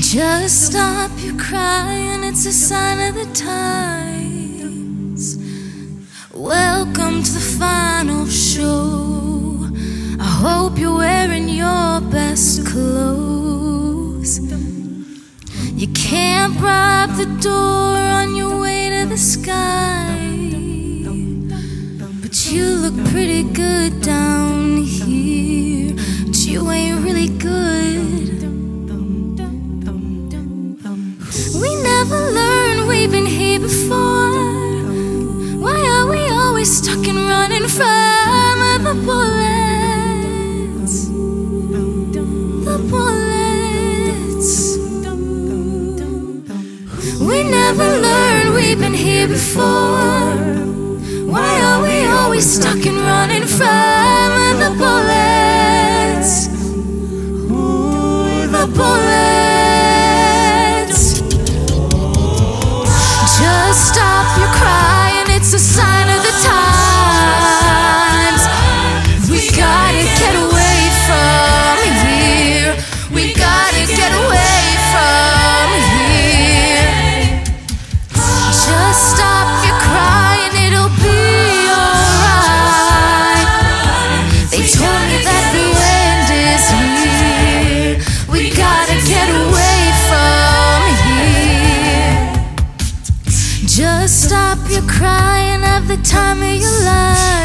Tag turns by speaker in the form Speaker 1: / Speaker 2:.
Speaker 1: Just stop your crying, it's a sign of the times. Welcome to the final show. I hope you're wearing your best clothes. You can't bribe the door on your way to the sky. But you look pretty good down really good. We never learned we've been here before. Why are we always stuck and running from the bullets? The bullets. We never learned we've been here before. Why are we always stuck and running from the bullets. the. crying at the time of your life